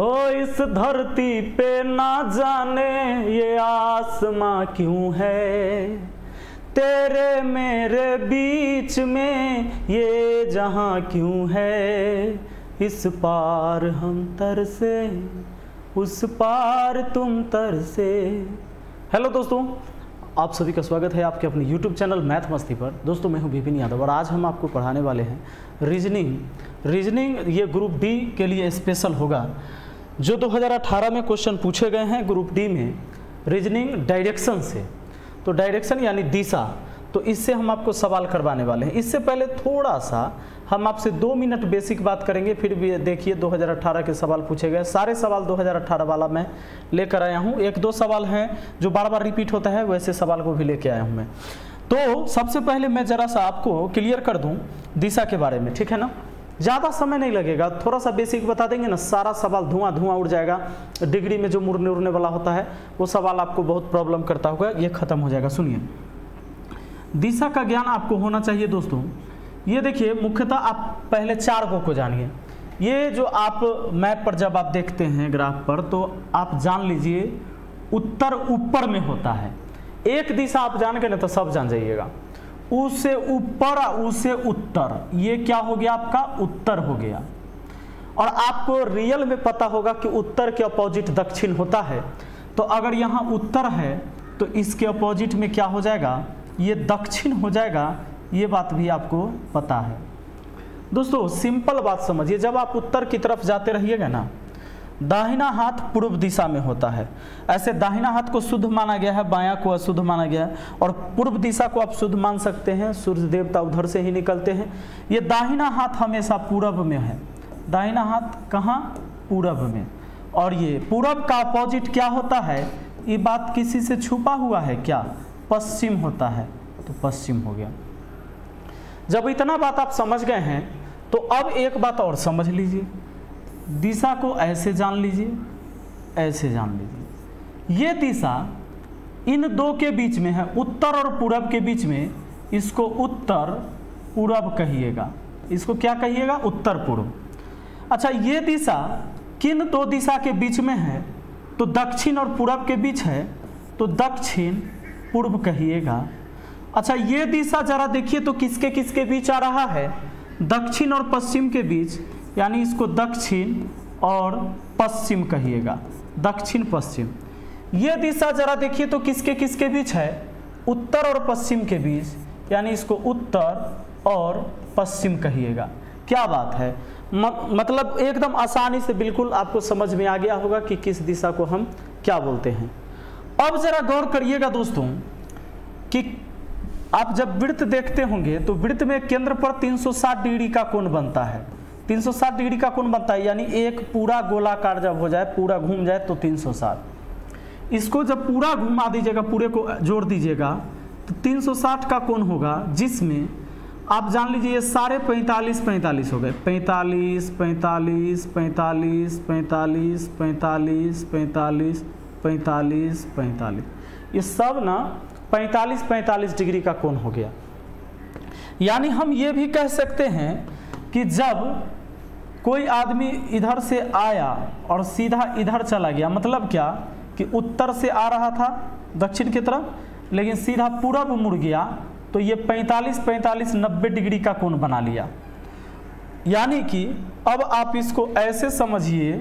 हो इस धरती पे ना जाने ये आसमां क्यों है? तेरे मेरे बीच में ये जहाँ क्यों है? इस पार हम तरसे उस पार तुम तरसे हेलो दोस्तों, आप सभी का स्वागत है आपके अपने YouTube चैनल मैथ मस्ती पर। दोस्तों, मैं हूँ विपिन यादव और आज हम आपको पढ़ाने वाले हैं रीजनिंग रीजनिंग ये ग्रुप डी के लिए स्पेशल होगा। जो 2018 में क्वेश्चन पूछे गए हैं ग्रुप डी में रीजनिंग डायरेक्शन से। तो डायरेक्शन यानी दिशा तो इससे हम आपको सवाल करवाने वाले हैं। इससे पहले थोड़ा सा हम आपसे दो मिनट बेसिक बात करेंगे, फिर भी देखिए 2018 के सवाल पूछे गए। सारे सवाल 2018 वाला मैं लेकर आया हूँ। एक दो सवाल हैं जो बार बार रिपीट होता है, वैसे सवाल को भी लेके आया हूँ मैं। तो सबसे पहले मैं ज़रा सा आपको क्लियर कर दूँ दिशा के बारे में, ठीक है ना? ज़्यादा समय नहीं लगेगा। थोड़ा सा बेसिक बता देंगे ना, सारा सवाल धुआँ धुआँ उड़ जाएगा। डिग्री में जो मुड़ने उड़ने वाला होता है, वो सवाल आपको बहुत प्रॉब्लम करता होगा। ये खत्म हो जाएगा, सुनिए। दिशा का ज्ञान आपको होना चाहिए दोस्तों। ये देखिए, मुख्यतः आप पहले चार को को जानिए। ये जो आप मैप पर जब आप देखते हैं ग्राफ पर तो आप जान लीजिए, उत्तर ऊपर में होता है। एक दिशा आप जान गए ना तो सब जान जाइएगा। उससे ऊपर उससे उत्तर। ये क्या हो गया आपका? उत्तर हो गया। और आपको रियल में पता होगा कि उत्तर के अपोजिट दक्षिण होता है। तो अगर यहाँ उत्तर है तो इसके अपोजिट में क्या हो जाएगा? ये दक्षिण हो जाएगा। ये बात भी आपको पता है। दोस्तों सिंपल बात समझिए। जब आप उत्तर की तरफ़ जाते रहिएगा ना दाहिना हाथ पूर्व दिशा में होता है। ऐसे दाहिना हाथ को शुद्ध माना गया है, बायां को अशुद्ध माना गया है और पूर्व दिशा को आप शुद्ध मान सकते हैं, सूर्य देवता उधर से ही निकलते हैं। ये दाहिना हाथ हमेशा पूरब में है। दाहिना हाथ कहाँ? पूरब में। और ये पूरब का अपोजिट क्या होता है? ये बात किसी से छुपा हुआ है क्या? पश्चिम होता है तो पश्चिम हो गया। जब इतना बात आप समझ गए हैं तो अब एक बात और समझ लीजिए। दिशा को ऐसे जान लीजिए, ऐसे जान लीजिए। ये दिशा इन दो के बीच में है, उत्तर और पूरब के बीच में। इसको उत्तर पूरब कहिएगा। इसको क्या कहिएगा? उत्तर पूर्व अच्छा ये दिशा किन दो दिशा के बीच में है? तो दक्षिण और पूरब के बीच है तो दक्षिण पूर्व कहिएगा। अच्छा ये दिशा जरा देखिए तो किसके किसके बीच आ रहा है? दक्षिण और पश्चिम के बीच। यानी इसको दक्षिण और पश्चिम कहिएगा। दक्षिण, पश्चिम। ये दिशा जरा देखिए तो किसके किसके बीच है? उत्तर और पश्चिम के बीच, यानी इसको उत्तर और पश्चिम कहिएगा। क्या बात है? मतलब एकदम आसानी से बिल्कुल आपको समझ में आ गया होगा कि किस दिशा को हम क्या बोलते हैं। अब जरा गौर करिएगा दोस्तों कि आप जब वृत्त देखते होंगे तो वृत्त में केंद्र पर 360 डिग्री का कोण बनता है। 360 डिग्री का कोण बनता है? यानी एक पूरा गोलाकार जब हो जाए, पूरा घूम जाए तो 360 इसको जब पूरा घुमा दीजिएगा, पूरे को जोड़ दीजिएगा तो 360 का कोण होगा, जिसमें आप जान लीजिए, ये सारे 45 45 हो गए। 45 45 45 45 45 45 45 45 ये सब ना 45 45 डिग्री का कोण हो गया। यानी हम ये भी कह सकते हैं कि जब कोई आदमी इधर से आया और सीधा इधर चला गया मतलब क्या? कि उत्तर से आ रहा था दक्षिण की तरफ़, लेकिन सीधा पूरब मुड़ गया तो ये 45 45 90 डिग्री का कोण बना लिया। यानी कि अब आप इसको ऐसे समझिए,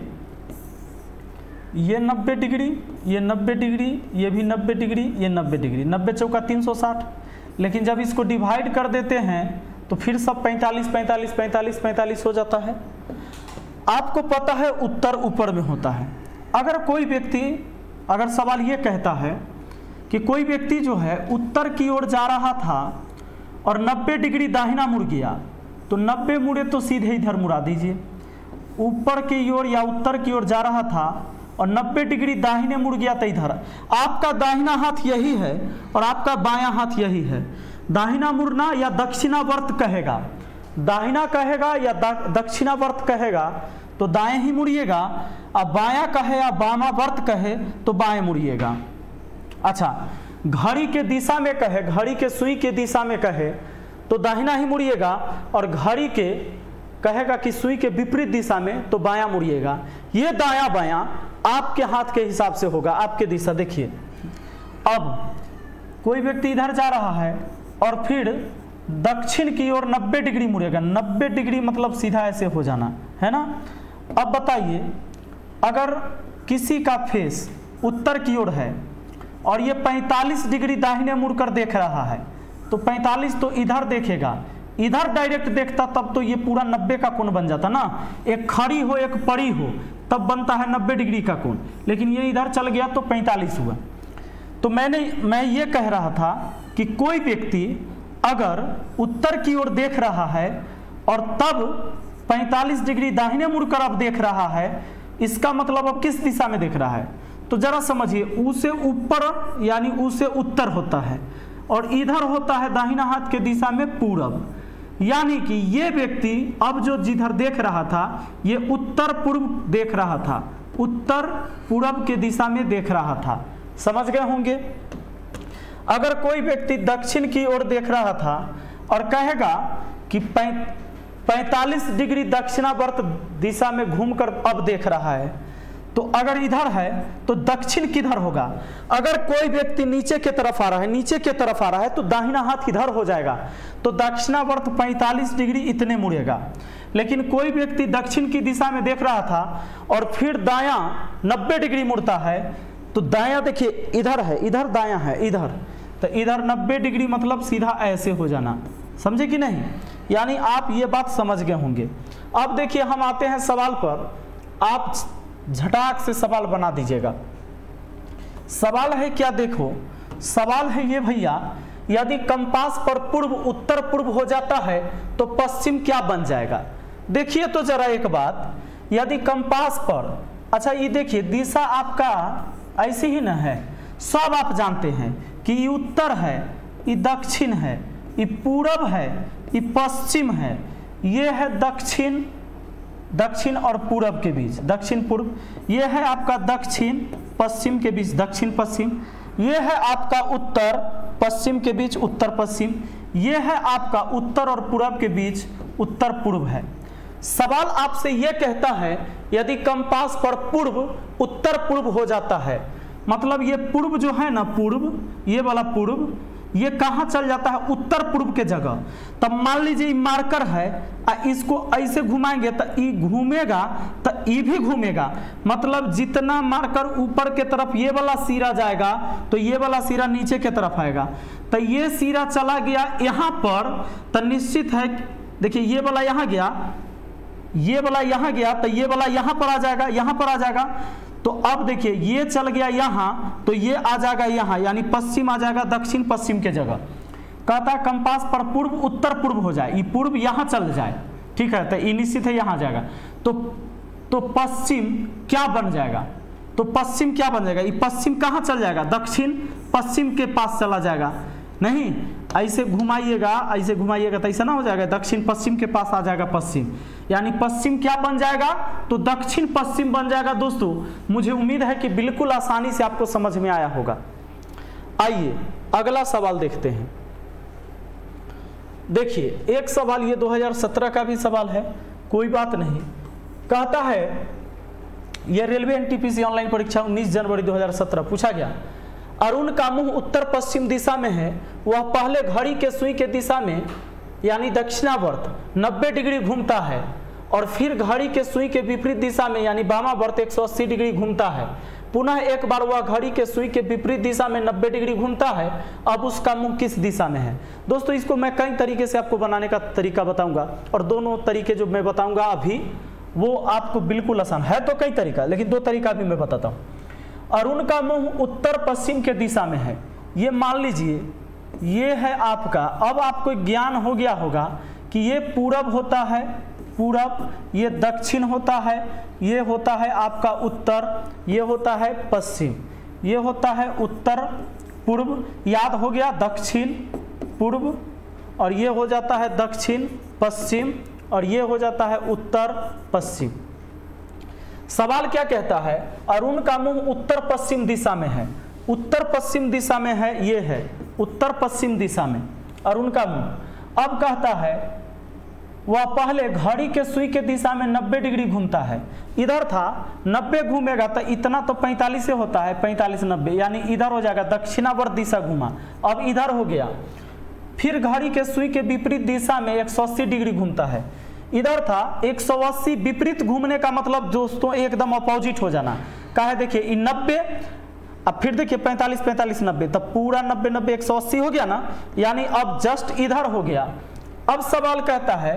ये 90 डिग्री, ये 90 डिग्री, ये भी 90 डिग्री, ये 90 डिग्री 90 चौका 360 लेकिन जब इसको डिवाइड कर देते हैं तो फिर सब 45 45 45 45 हो जाता है। आपको पता है उत्तर ऊपर में होता है। अगर कोई व्यक्ति, अगर सवाल ये कहता है कि कोई व्यक्ति जो है उत्तर की ओर जा रहा था और 90 डिग्री दाहिना मुड़ गया तो 90 मुड़े तो सीधे इधर मुड़ा दीजिए। ऊपर की ओर या उत्तर की ओर जा रहा था और 90 डिग्री दाहिने मुड़ गया तो इधर। आपका दाहिना हाथ यही है और आपका बायां हाथ यही है। दाहिना मुड़ना या दक्षिणावर्त कहेगा। दाहिना कहेगा या दक्षिणावर्त कहेगा तो दाएँ ही मुड़िएगा। अब बायां कहे या वामावर्त कहे तो बाएँ मुड़िएगा। अच्छा घड़ी के दिशा में कहे, घड़ी के सुई के दिशा में कहे तो दाहिना ही मुड़िएगा, और घड़ी के कहेगा कि सुई के विपरीत दिशा में तो बायां मुड़िएगा। ये दाया बायां आपके हाथ के हिसाब से होगा, आपके दिशा। देखिए, अब कोई व्यक्ति इधर जा रहा है और फिर दक्षिण की ओर 90 डिग्री मुड़ेगा। 90 डिग्री मतलब सीधा ऐसे हो जाना, है ना? अब बताइए, अगर किसी का फेस उत्तर की ओर है और ये 45 डिग्री दाहिने मुड़कर देख रहा है तो 45 तो इधर देखेगा। इधर डायरेक्ट देखता तब तो ये पूरा 90 का कोण बन जाता ना। एक खड़ी हो, एक पड़ी हो, तब बनता है 90 डिग्री का कोण। लेकिन ये इधर चल गया तो 45 हुआ। तो मैंने, मैं ये कह रहा था कि कोई व्यक्ति अगर उत्तर की ओर देख रहा है और तब 45 डिग्री दाहिने मुड़कर अब देख रहा है, इसका मतलब अब किस दिशा में देख रहा है? तो जरा समझिए, ऊ से ऊपर यानी ऊ से उत्तर होता है और इधर होता है दाहिना हाथ के दिशा में पूरब। यानी कि ये व्यक्ति अब जो जिधर देख रहा था, ये उत्तर पूर्व देख रहा था, उत्तर पूरब के दिशा में देख रहा था। समझ गए होंगे? अगर कोई व्यक्ति दक्षिण की ओर देख रहा था और कहेगा कि पैंतालीस डिग्री दक्षिणावर्त दिशा में घूमकर अब देख रहा है तो अगर इधर है तो दक्षिण किधर होगा? अगर कोई व्यक्ति नीचे के तरफ़ आ रहा है, नीचे के तरफ़ आ रहा है तो दाहिना हाथ इधर हो जाएगा तो दक्षिणावर्त 45 डिग्री इतने मुड़ेगा। लेकिन कोई व्यक्ति दक्षिण की दिशा में देख रहा था और फिर दाया 90 डिग्री मुड़ता है तो दाया देखिए, इधर है, इधर दाया है, इधर। तो इधर 90 डिग्री मतलब सीधा ऐसे हो जाना। समझे कि नहीं? यानी आप ये बात समझ गए होंगे। अब देखिए, हम आते हैं सवाल पर। आप झटाक से सवाल बना दीजिएगा। सवाल है क्या देखो? सवाल है ये भैया, यदि कंपास पर पूर्व, उत्तर पूर्व हो जाता है तो पश्चिम क्या बन जाएगा? देखिए तो जरा एक बात। यदि कंपास पर अच्छा ये देखिए, दिशा आपका ऐसे ही ना है। सब आप जानते हैं कि ये उत्तर है, ये दक्षिण है, ये पूरब है, ये पश्चिम है। ये है दक्षिण दक्षिण और पूरब के बीच। दक्षिण पूर्व, ये है आपका दक्षिण, पश्चिम के बीच, दक्षिण पश्चिम। ये है आपका उत्तर, पश्चिम के बीच, उत्तर पश्चिम। ये है आपका उत्तर और पूरब के बीच, उत्तर पूर्व है। सवाल आपसे यह कहता है, यदि कंपास पर पूर्व, उत्तर पूर्व हो जाता है मतलब ये पूर्व जो है ना, पूर्व, ये वाला पूर्व, ये कहा चल जाता है? उत्तर पूर्व के जगह। तब मान लीजिए मार्कर है, आ इसको ऐसे घुमाएँगे तो ई घूमेगा तो ई भी घूमेगा। मतलब जितना मार्कर ऊपर के तरफ़ ये वाला सिरा जाएगा तो ये वाला सिरा नीचे के तरफ़ आएगा। तो ये सिरा चला गया यहाँ पर तो निश्चित है, देखिए ये वाला यहाँ गया ये वाला यहाँ गया तो ये वाला यहाँ पर आ जाएगा, यहाँ पर आ जाएगा। तो अब देखिए, ये चल गया यहाँ तो ये आ जाएगा यहाँ, यानी पश्चिम आ जाएगा, दक्षिण पश्चिम के जगह। कहता है, कंपास पर पूर्व, उत्तर पूर्व हो जाए, ये पूर्व यहाँ चल जाए। ठीक है तो निश्चित है, यहाँ जाएगा। तो तो पश्चिम क्या बन जाएगा? तो पश्चिम क्या बन जाएगा? ये पश्चिम कहाँ चल जाएगा? दक्षिण पश्चिम के पास चला जाएगा। नहीं, ऐसे घुमाइएगा ऐसे घुमाइएगा तो ऐसा ना हो जाएगा, दक्षिण पश्चिम के पास आ जाएगा पश्चिम। यानी पश्चिम क्या बन जाएगा? तो दक्षिण पश्चिम बन जाएगा दोस्तों। मुझे उम्मीद है कि बिल्कुल आसानी से आपको समझ में आया होगा। आइए, अगला सवाल देखते हैं। देखिए, एक सवाल, ये 2017 का भी सवाल है। कोई बात नहीं। कहता है यह रेलवे एनटीपीसी ऑनलाइन परीक्षा 19 जनवरी 2017 पूछा गया। अरुण का मुँह उत्तर पश्चिम दिशा में है। वह पहले घड़ी के सुई के दिशा में, यानी दक्षिणावर्त 90 डिग्री घूमता है। और फिर घड़ी के सुई के विपरीत दिशा में, यानी वामावर्त 180 डिग्री घूमता है। पुनः एक बार वह घड़ी के सुई के विपरीत दिशा में 90 डिग्री घूमता है। अब उसका मुँह किस दिशा में है? दोस्तों, इसको मैं कई तरीके से आपको बनाने का तरीका बताऊँगा और दोनों तरीके जो मैं बताऊँगा अभी, वो आपको बिल्कुल आसान है तो कई तरीका, लेकिन दो तरीका भी मैं बताता हूँ। अरुण का मुँह उत्तर पश्चिम के दिशा में है। ये मान लीजिए, ये है आपका। अब आपको ज्ञान हो गया होगा कि ये पूरब होता है पूरब, ये दक्षिण होता है, ये होता है आपका उत्तर, ये होता है पश्चिम, ये होता है उत्तर, पूर्व, याद हो गया दक्षिण, पूर्व, और ये हो जाता है दक्षिण, पश्चिम, और ये हो जाता है उत्तर, पश्चिम। सवाल क्या कहता है? अरुण का मुँह उत्तर पश्चिम दिशा में है। उत्तर पश्चिम दिशा में है, ये है। उत्तर पश्चिम दिशा में। अरुण का मुँह। अब कहता है वह पहले घड़ी के सुई के दिशा में 90 डिग्री घूमता है। इधर था 90 घूमेगा तो इतना तो 45 से होता है 45 90 यानी इधर हो जाएगा, दक्षिणावर्त दिशा घूमा। अब इधर हो गया। फिर घड़ी के सुई के विपरीत दिशा में 180 डिग्री घूमता है। इधर था 180 विपरीत घूमने का मतलब दोस्तों एकदम अपोजिट हो जाना। कहा देखिए नब्बे, अब फिर देखिए 45 45 90 तब पूरा 90 90 180 हो गया ना? यानी अब जस्ट इधर हो गया। अब सवाल कहता है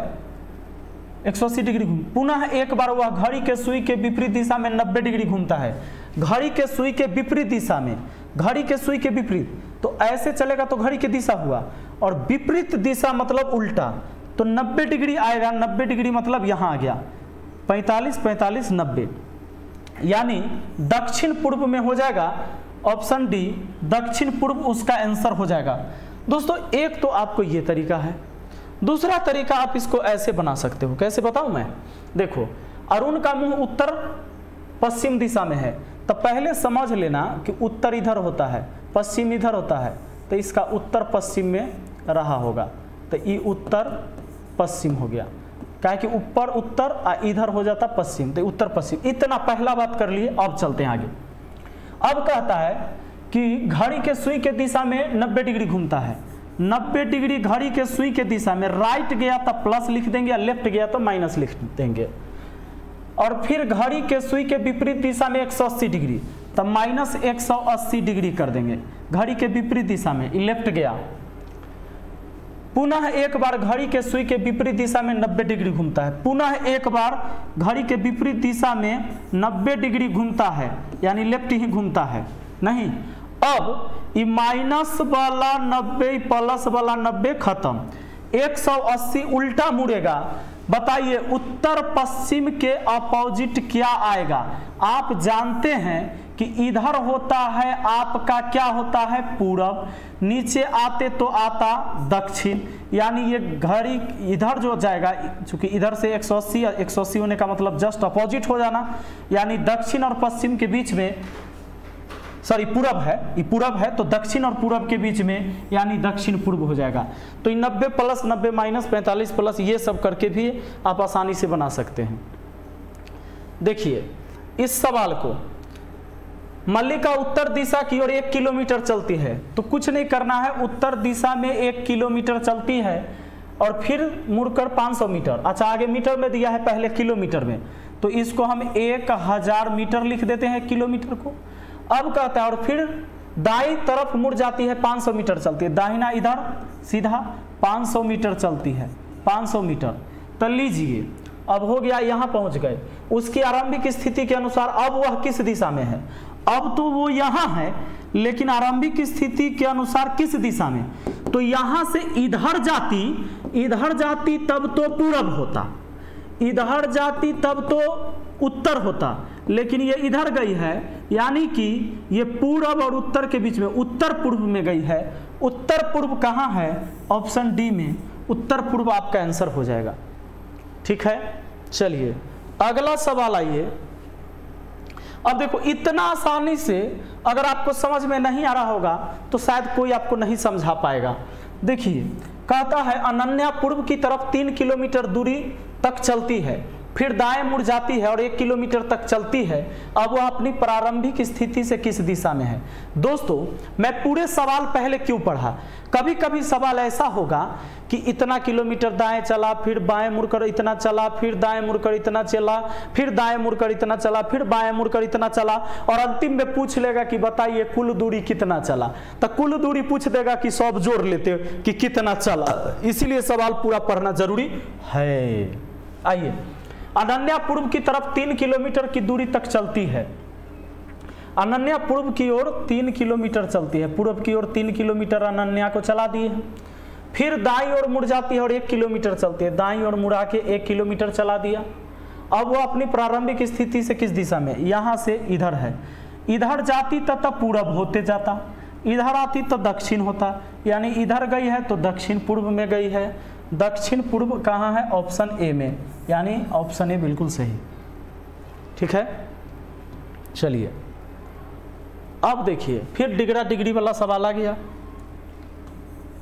180 डिग्री घूम, पुनः एक बार वह घड़ी के सुई के विपरीत दिशा में 90 डिग्री घूमता है। घड़ी के सुई के विपरीत दिशा में, घड़ी के सुई के विपरीत तो ऐसे चलेगा तो घड़ी की दिशा हुआ। और विपरीत दिशा मतलब उल्टा तो 90 डिग्री आएगा 90 डिग्री मतलब यहाँ आ गया। 45 45 90 यानी दक्षिण पूर्व में हो जाएगा, ऑप्शन डी, दक्षिण पूर्व उसका आंसर हो जाएगा। दोस्तों, एक तो आपको ये तरीका है दूसरा तरीका आप इसको ऐसे बना सकते हो। कैसे बताऊँ मैं? देखो, अरुण का मुँह उत्तर पश्चिम दिशा में है। तो पहले समझ लेना कि उत्तर इधर होता है, पश्चिम इधर होता है। तो इसका उत्तर पश्चिम में रहा होगा। तो ये उत्तर पश्चिम हो गया। क्या कि ऊपर उत्तर और इधर हो जाता पश्चिम। तो उत्तर पश्चिम। इतना पहला बात कर लिए, अब चलते हैं आगे। अब कहता है कि घड़ी के सुई के दिशा में 90 डिग्री घूमता है। 90 डिग्री घड़ी के सुई के दिशा में राइट गया तो प्लस लिख देंगे लेफ़्ट गया तो माइनस लिख देंगे। और फिर घड़ी के सुई के विपरीत दिशा में 180 डिग्री तो माइनस 180 डिग्री कर देंगे। घड़ी के विपरीत दिशा में लेफ़्ट गया। पुनः एक बार घड़ी के सुई के विपरीत दिशा में 90 डिग्री घूमता है। पुनः एक बार घड़ी के विपरीत दिशा में 90 डिग्री घूमता है, यानी लेफ़्ट ही घूमता है। नहीं अब ये माइनस वाला 90 प्लस वाला 90 खत्म। 180 उल्टा मुड़ेगा। बताइए, उत्तर पश्चिम के अपोजिट क्या आएगा? आप जानते हैं कि इधर होता है, आपका क्या होता है? पूरब। नीचे आते तो आता दक्षिण। यानी ये घड़ी इधर जो जाएगा, चूँकि इधर से 180 180 होने का मतलब जस्ट अपोजिट हो जाना। यानी दक्षिण और पश्चिम के बीच में सॉरी, पूरब है। ये पूरब है तो दक्षिण और पूरब के बीच में, यानी दक्षिण पूर्व हो जाएगा। तो ये नब्बे प्लस, नब्बे माइनस, पैंतालीस प्लस, ये सब करके भी आप आसानी से बना सकते हैं। देखिए, इस सवाल को, मल्लिका उत्तर दिशा की ओर एक किलोमीटर चलती है तो कुछ नहीं करना है, उत्तर दिशा में एक किलोमीटर चलती है, और फिर मुड़कर 500 मीटर। अच्छा आगे मीटर में दिया है, पहले किलोमीटर में। तो इसको हम एक हज़ार मीटर लिख देते हैं किलोमीटर को। अब कहता है, और फिर दाई तरफ़ मुड़ जाती है 500 मीटर चलती है। दाहिना इधर, सीधा 500 मीटर चलती है। 500 मीटर। तो लीजिए, अब हो गया, यहाँ पहुँच गए। उसकी आरंभिक स्थिति के अनुसार अब वह किस दिशा में है? अब तो वो यहाँ है, लेकिन आरंभिक स्थिति के अनुसार किस दिशा में? तो यहाँ से इधर जाती इधर जाती तब तो पूरब होता। इधर जाती तब तो उत्तर होता। लेकिन ये इधर गई है यानी कि ये पूर्व और उत्तर के बीच में, उत्तर पूर्व में गई है। उत्तर पूर्व कहाँ है? ऑप्शन डी में। उत्तर पूर्व आपका आंसर हो जाएगा। ठीक है? चलिए, अगला सवाल आइए। अब देखो, इतना आसानी से अगर आपको समझ में नहीं आ रहा होगा तो शायद कोई आपको नहीं समझा पाएगा। देखिए, कहता है, अनन्या पूर्व की तरफ़ तीन किलोमीटर दूरी तक चलती है। फिर दाएँ मुड़ जाती है और एक किलोमीटर तक चलती है। अब वह अपनी प्रारंभिक स्थिति से किस दिशा में है? दोस्तों, मैं पूरे सवाल पहले क्यों पढ़ा? कभी कभी सवाल ऐसा होगा कि इतना किलोमीटर दाएँ चला, फिर बाएँ मुड़कर इतना चला, फिर दाएँ मुड़कर इतना चला, फिर दाएँ मुड़कर इतना चला, फिर बाएँ मुड़कर इतना चला और अंतिम में पूछ लेगा कि बताइए कुल दूरी कितना चला? तो कुल दूरी पूछ देगा कि सब जोड़ लेते कि कितना चला? इसीलिए सवाल पूरा पढ़ना ज़रूरी है। आइए। अनन्या पूर्व की तरफ़ तीन किलोमीटर की दूरी तक चलती है। अनन्या पूर्व की ओर तीन किलोमीटर चलती है। पूर्व की ओर तीन किलोमीटर अनन्या को चला दिए। फिर दाई ओर मुड़ जाती है और एक किलोमीटर चलती है। दाई ओर मुड़ा के एक किलोमीटर चला दिया। अब वो अपनी प्रारंभिक स्थिति से किस दिशा में? यहाँ से इधर है। इधर जाती तथा पूरब होते जाता। इधर आती तो दक्षिण होता। यानी इधर गई है तो दक्षिण पूर्व में गई है। दक्षिण पूर्व कहाँ है? ऑप्शन ए में। यानी ऑप्शन ए बिल्कुल सही। ठीक है? चलिए। अब देखिए, फिर डिगरा डिग्री वाला सवाल आ गया।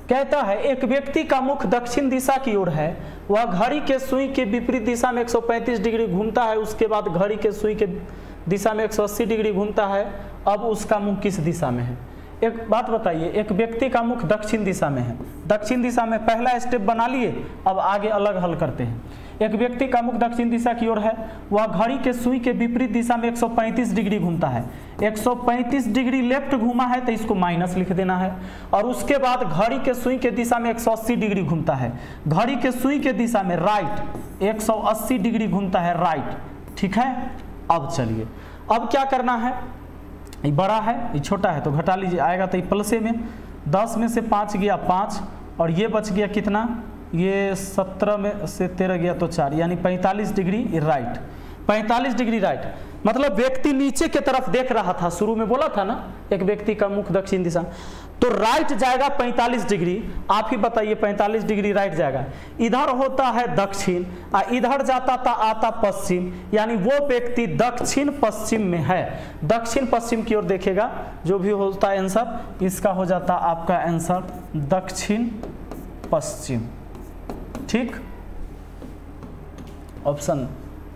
कहता है, एक व्यक्ति का मुख दक्षिण दिशा की ओर है। वह घड़ी के सुई के विपरीत दिशा में 135 डिग्री घूमता है। उसके बाद घड़ी के सुई के दिशा में 180 डिग्री घूमता है। अब उसका मुख किस दिशा में है? एक बात बताइए, एक व्यक्ति का मुख दक्षिण दिशा में है। दक्षिण दिशा में पहला स्टेप बना लिए, अब आगे अलग हल करते हैं। एक व्यक्ति का मुख दक्षिण दिशा की ओर है, वह घड़ी के सुई के विपरीत दिशा में 135 डिग्री घूमता है। 135 डिग्री लेफ़्ट घूमा है तो इसको माइनस लिख देना है। और उसके बाद घड़ी के सुई के दिशा में 180 डिग्री घूमता है। घड़ी के सुई के दिशा में राइट 180 डिग्री घूमता है राइट ठीक है? अब चलिए। अब क्या करना है? ये बड़ा है, ये छोटा है तो घटा लीजिए, आएगा तो ये प्लसे में, दस में से पाँच गया पाँच, और ये बच गया कितना? ये सत्रह में से तेरह गया तो चार, यानी पैंतालीस डिग्री राइट पैंतालीस डिग्री राइट मतलब व्यक्ति नीचे की तरफ़ देख रहा था, शुरू में बोला था ना, एक व्यक्ति का मुख दक्षिण दिशा तो राइट जाएगा 45 डिग्री। आप ही बताइए 45 डिग्री राइट जाएगा। इधर होता है दक्षिण और इधर जाता था आता पश्चिम, यानी वो व्यक्ति दक्षिण पश्चिम में है। दक्षिण पश्चिम की ओर देखेगा, जो भी होता है आंसर इसका हो जाता आपका आंसर दक्षिण पश्चिम। ठीक? ऑप्शन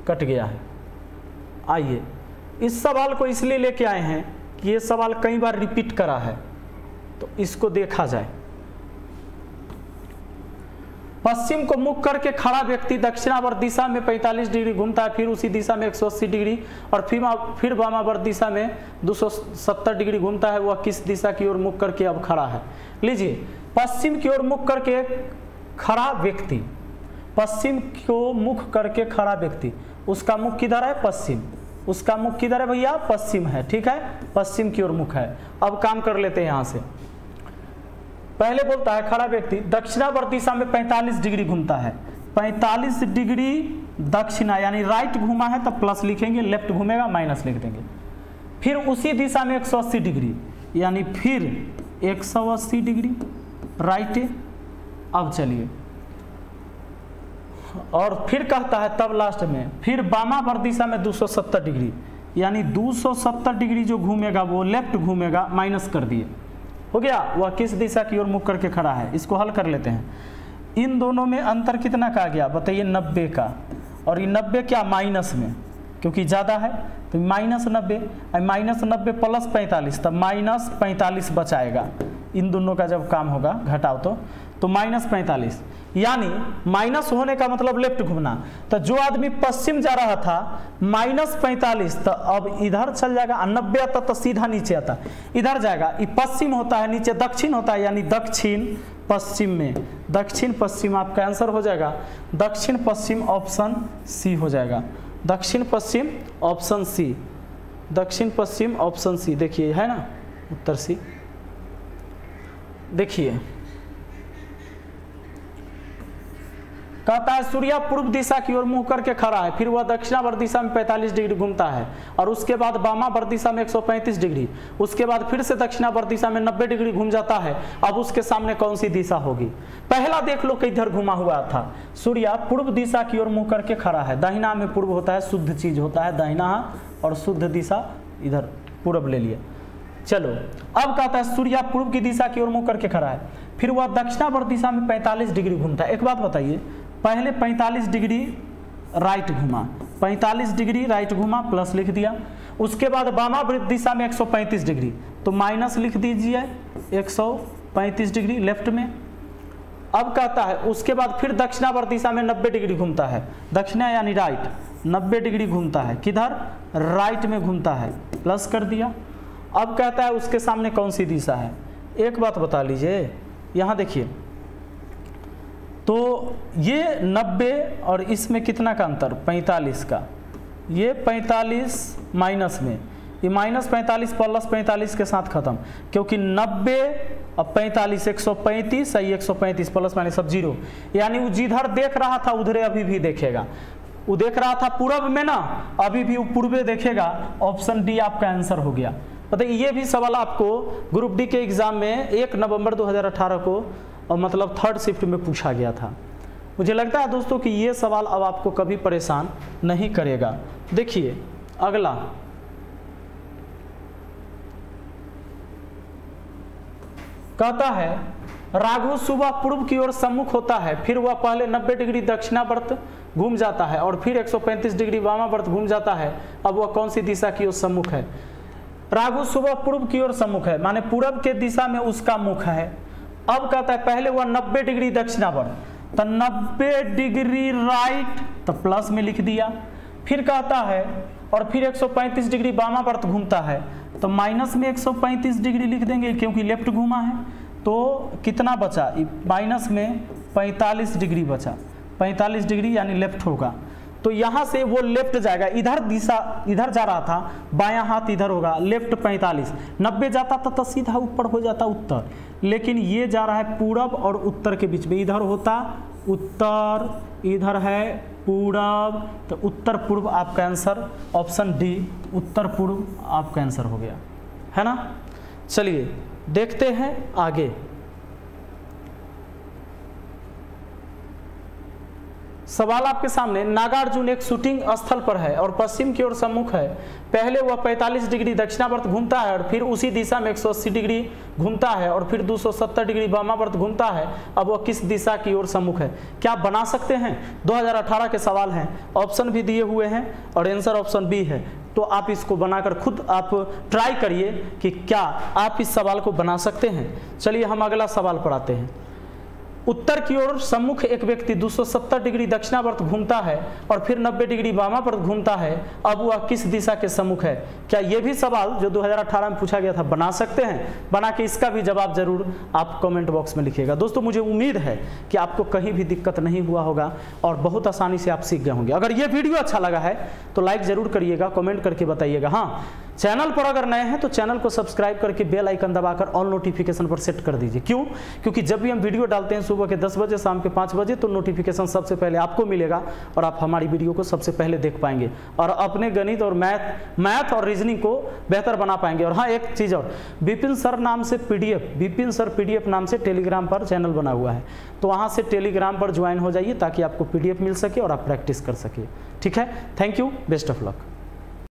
कट गया है। आइए, इस सवाल को इसलिए लेके आए हैं कि ये सवाल कई बार रिपीट करा है। तो इसको देखा जाए। पश्चिम को मुख करके खड़ा व्यक्ति दक्षिणावर्त दिशा में 45 डिग्री घूमता है, फिर उसी दिशा में 180 डिग्री और फिर फिर वामावर्त दिशा में 270 डिग्री घूमता है, वह किस दिशा की ओर मुख करके अब खड़ा है? लीजिए, पश्चिम की ओर मुख करके खड़ा व्यक्ति। पश्चिम को मुख करके खड़ा व्यक्ति। उसका मुख किधर है? पश्चिम। उसका मुख किधर है भैया? पश्चिम है, ठीक है? पश्चिम की ओर मुख है। अब काम कर लेते हैं यहाँ से। पहले बोलता है, खड़ा व्यक्ति दक्षिणावर्त दिशा में 45 डिग्री घूमता है। 45 डिग्री दक्षिणा, यानी राइट घूमा है तो प्लस लिखेंगे लेफ़्ट घूमेगा माइनस लिख देंगे। फिर उसी दिशा में 180 डिग्री, यानी फिर 180 डिग्री राइट अब चलिए। और फिर कहता है, तब लास्ट में, फिर बामावर्त दिशा में 270 डिग्री, यानी 270 डिग्री जो घूमेगा, वो लेफ़्ट घूमेगा माइनस कर दिए। हो गया, वह किस दिशा की ओर मुख करके खड़ा है? इसको हल कर लेते हैं। इन दोनों में अंतर कितना का गया? बताइए नब्बे का। और ये नब्बे क्या माइनस में? क्योंकि ज़्यादा है तो माइनस नब्बे माइनस नब्बे प्लस पैंतालीस, तब माइनस पैंतालीस बचाएगा। इन दोनों का जब काम होगा, घटाओ तो। तो माइनस पैंतालीस। यानी माइनस होने का मतलब लेफ़्ट घूमना। तो जो आदमी पश्चिम जा रहा था, माइनस पैंतालीस तो अब इधर चल जाएगा, नब्बे आता तो सीधा नीचे आता। इधर जाएगा, ये पश्चिम होता है, नीचे दक्षिण होता है, यानी दक्षिण पश्चिम में। दक्षिण पश्चिम आपका आंसर हो जाएगा। दक्षिण पश्चिम ऑप्शन सी हो जाएगा। दक्षिण पश्चिम ऑप्शन सी। दक्षिण पश्चिम ऑप्शन सी। देखिए, है ना? उत्तर सी। देखिए। कहता है, सूर्य पूर्व दिशा की ओर मुँह करके खड़ा है, फिर वह दक्षिणावर्त दिशा में 45 डिग्री घूमता है और उसके बाद वामावर्त दिशा में 135 डिग्री, उसके बाद फिर से दक्षिणावर्त दिशा में 90 डिग्री घूम जाता है, अब उसके सामने कौन सी दिशा होगी? पहला देख लो किधर घुमा हुआ था। सूर्य पूर्व दिशा की ओर मुँह करके खड़ा है। दहिना में पूर्व होता है, शुद्ध चीज़ होता है, दहिना और शुद्ध दिशा इधर पूर्व ले लिया। चलो, अब कहता है, सूर्य पूर्व की दिशा की ओर मुँह करके खड़ा है, फिर वह दक्षिणावर्त दिशा में 45 डिग्री घूमता है। एक बात बताइए पहले 45 डिग्री राइट घुमा। 45 डिग्री राइट घुमा, प्लस लिख दिया। उसके बाद वामावृत दिशा में 135 डिग्री। तो माइनस लिख दीजिए 135 डिग्री लेफ़्ट में। अब कहता है, उसके बाद फिर दक्षिणावर्त दिशा में 90 डिग्री घूमता है। दक्षिणा यानी राइट 90 डिग्री घूमता है। किधर? राइट में घूमता है। प्लस कर दिया। अब कहता है, उसके सामने कौन सी दिशा है? एक बात बता लीजिए। यहाँ देखिए। तो ये 90 और इसमें कितना का अंतर? 45 का। ये 45 माइनस में। ये माइनस पैंतालीस प्लस पैंतालीस के साथ खत्म। क्योंकि 90 अब 45 135 सही 135 प्लस माइनस सब ज़ीरो। यानी वो जिधर देख रहा था, उधरे अभी भी देखेगा। वो देख रहा था पूर्व में ना, अभी भी वो पूर्वे देखेगा। ऑप्शन डी आपका आंसर हो गया। पता ये भी सवाल आपको ग्रुप डी के एग्ज़ाम में एक नवंबर 2018 को और मतलब थर्ड शिफ्ट में पूछा गया था। मुझे लगता है दोस्तों कि ये सवाल अब आपको कभी परेशान नहीं करेगा। देखिए, अगला। कहता है, राघु सुबह पूर्व की ओर सम्मुख होता है, फिर वह पहले 90 डिग्री दक्षिणावर्त घूम जाता है और फिर 135 डिग्री वामावर्त घूम जाता है। अब वह कौन सी दिशा की ओर सम्मुख है? राघु सुबह पूर्व की ओर सम्मुख है, माने पूर्व के दिशा में उसका मुख है। अब कहता है, पहले हुआ 90 डिग्री दक्षिणावर्त तो 90 डिग्री राइट तो प्लस में लिख दिया। फिर कहता है, और फिर 135 डिग्री वामावर्त घूमता है। तो माइनस में 135 डिग्री लिख देंगे, क्योंकि लेफ़्ट घूमा है। तो कितना बचा? माइनस में 45 डिग्री बचा। 45 डिग्री यानी लेफ़्ट होगा। तो यहाँ से वो लेफ़्ट जाएगा। इधर दिशा, इधर जा रहा था, बायां हाथ इधर होगा, लेफ़्ट 45 90 जाता था तो सीधा ऊपर हो जाता उत्तर। लेकिन ये जा रहा है पूरब और उत्तर के बीच में। इधर होता उत्तर, इधर है पूरब तो उत्तर पूर्व आपका आंसर ऑप्शन डी, उत्तर पूर्व आपका आंसर हो गया। है ना? चलिए, देखते हैं आगे। सवाल आपके सामने, नागार्जुन एक शूटिंग स्थल पर है और पश्चिम की ओर सम्मुख है। पहले वह 45 डिग्री दक्षिणावर्त घूमता है और फिर उसी दिशा में 180 डिग्री घूमता है और फिर 270 डिग्री वामावर्त घूमता है। अब वह किस दिशा की ओर सम्मुख है? क्या बना सकते हैं? 2018 के सवाल हैं। ऑप्शन भी दिए हुए हैं और आंसर ऑप्शन बी है। तो आप इसको बनाकर खुद आप ट्राई करिए कि क्या आप इस सवाल को बना सकते हैं। चलिए हम अगला सवाल पढ़ाते हैं। उत्तर की ओर सम्मुख एक व्यक्ति 270 डिग्री दक्षिणावर्त घूमता है और फिर 90 डिग्री वामावर्त घूमता है। अब वह किस दिशा के सम्मुख है? क्या यह भी सवाल जो 2018 में पूछा गया था बना सकते हैं? बना के इसका भी जवाब ज़रूर आप कमेंट बॉक्स में लिखिएगा। दोस्तों, मुझे उम्मीद है कि आपको कहीं भी दिक्कत नहीं हुआ होगा और बहुत आसानी से आप सीख गए होंगे। अगर ये वीडियो अच्छा लगा है तो लाइक ज़रूर करिएगा कॉमेंट करके बताइएगा। हाँ चैनल पर अगर नए हैं तो चैनल को सब्सक्राइब करके बेल आइकन दबाकर ऑल नोटिफिकेशन पर सेट कर दीजिए। क्यों? क्योंकि जब भी हम वीडियो डालते हैं सुबह के 10 बजे, शाम के 5 बजे तो नोटिफिकेशन सबसे पहले आपको मिलेगा और आप हमारी वीडियो को सबसे पहले देख पाएँगे और अपने गणित और मैथ मैथ और रीजनिंग को बेहतर बना पाएँगे। और हाँ एक चीज़ और, विपिन सर नाम से पी विपिन सर पीडीएफ नाम से टेलीग्राम पर चैनल बना हुआ है। तो वहाँ से टेलीग्राम पर ज्वाइन हो जाइए ताकि आपको पीडीएफ मिल सके और आप प्रैक्टिस कर सके। ठीक है? Thank you, best of luck.